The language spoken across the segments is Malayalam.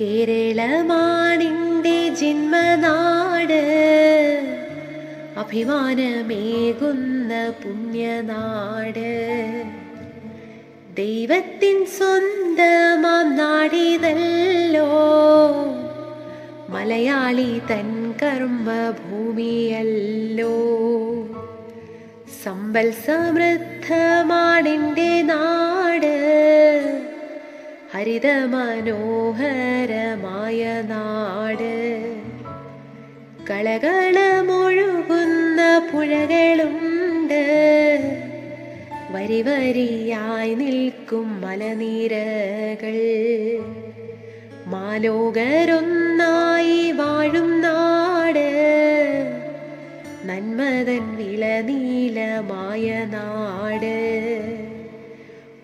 കേരളമാണിന്റെ ജന്മനാട്. അഭിമാനമേകുന്ന പുണ്യനാട്. ദൈവത്തിൻ സ്വന്തമാം നാടിതല്ലോ മലയാളി തൻ കർമ്മഭൂമിയല്ലോ. സമ്പൽ സമൃദ്ധമാണിന്റെ നാട്. ഹരിത മനോഹരമായ നാട്. കളകളമൊഴുകുന്ന പുഴകളുണ്ട്. വരി വരിയായി നിൽക്കും മലനിരകൾ. മാലോകരൊന്നായി വാഴും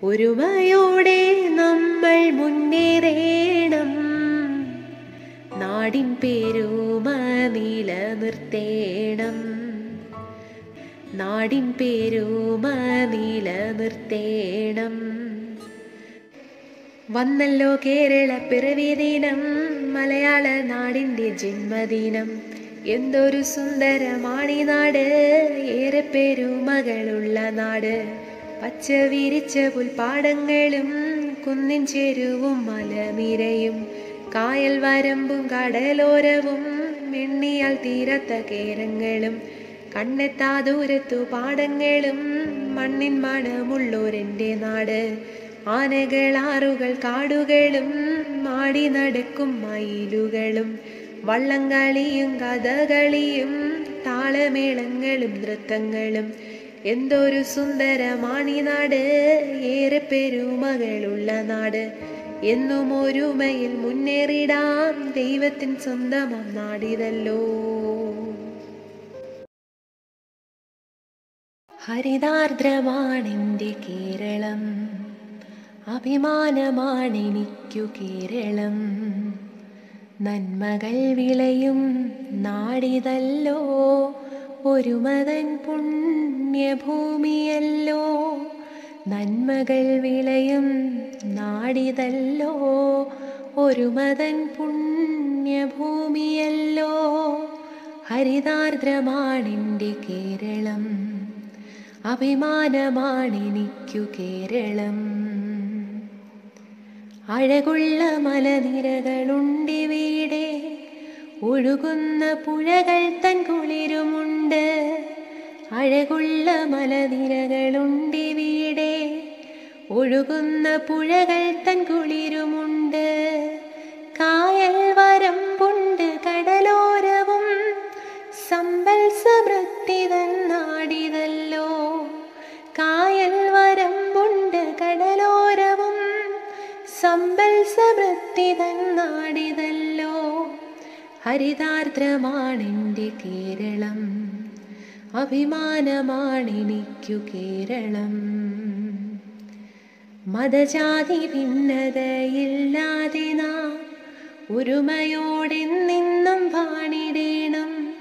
ഒരുമയോടെ നമ്മൾ മുന്നേറേണം. നാടിൻ പേരുമ നിലനിർത്തേണം. നാടിൻ പേരുമ നിലനിർത്തേണം. വന്നല്ലോ കേരള പിറവി ദിനം മലയാള നാടിന്റെ ജന്മദിനം. എന്തൊരു സുന്ദരമാണി നാട് ഏറെ പെരുമകളുള്ള നാട്. പച്ച വിരിച്ച പുൽപ്പാടങ്ങളും കുന്നിൻ ചെരുവും മലനിരയും കായൽ വരമ്പും കടലോരവും മിണ്ണിയാൽ തീരത്ത കേരങ്ങളും കണ്ണെത്താ ദൂരത്തു പാടങ്ങളും മണ്ണിൻ മണമുള്ളോരെന്റെ നാട് ആനകൾ ആറുകൾ കാടുകളും മാടി നടക്കും മയിലുകളും വള്ളംകളിയും കഥകളിയും താളമേളങ്ങളും നൃത്തങ്ങളും എന്തൊരു സുന്ദരമാണി നാട്. ഏറെ പെരുമകളുള്ള നാട്. എന്നും ഒരുമയിൽ മുന്നേറിടാം ദൈവത്തിൻ സ്വന്തമം നാടിതല്ലോ. ഹരിതാർദ്രമാണെന്റെ കേരളം. അഭിമാനമാണെനിക്കു കേരളം. നന്മകൾ വിളയും നാടിതല്ലോ. ഒരുമതൻ പുണ്യഭൂമിയല്ലോ. നന്മകൾ വിളയും നാടിതല്ലോ. ഒരു മതൻ പുണ്യഭൂമിയല്ലോ. ഹരിതാർദ്രമാണിന്റെ കേരളം. അഭിമാനമാണെനിക്കു കേരളം. അഴകുള്ള മലനിരകളുണ്ടിവിടെ ഒഴുകുന്ന പുഴകൾ തൻ കുളിരുമുണ്ട്. അഴകുള്ള മലനിരകളുണ്ടിവിടെ ഒഴുകുന്ന പുഴകൾ തൻ കുളിരുമുണ്ട്. കായൽ വരമ്പുണ്ട് കടലോരവും സമ്പൽ സമൃദ്ധി നാടിതല്ലോ. കായൽ വരമ്പുണ്ട് കടലോരവും സമ്പൽ സമൃദ്ധി നാടിതല്ലോ. ഹരിതാർദ്രമാണെന്റെ കേരളം അഭിമാനമാണെനിക്കു കേരളം. മതജാതി ഭിന്നതയില്ലാതെ നാം ഒരുമയോടെ നിന്നും വാണിടേണം.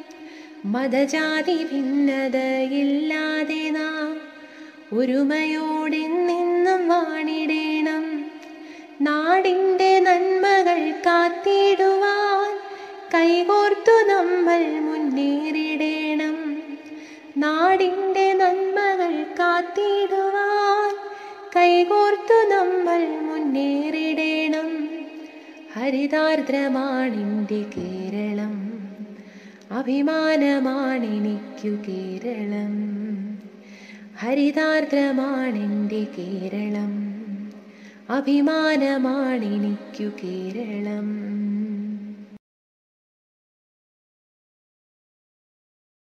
മതജാതി ഭിന്നതയില്ലാതെ നാം ഒരുമയോടെ നിന്നും വാണിടേണം. നാടിന്റെ നന്മകൾ കാത്തിടുവാൻ കൈകോർത്തു നമ്മൾ മുന്നേറിടേണം. നാടിന്റെ നന്മകൾ കാത്തിടുവാൻ കൈകോർത്തു നമ്മൾ മുന്നേറിടേണം. ഹരിതാർദ്രമാണിന്റെ കേരളം അഭിമാനമാണെനിക്കു കേരളം. ഹരിതാർദ്രമാണെന്റെ കേരളം അഭിമാനമാണെനിക്കു കേരളം.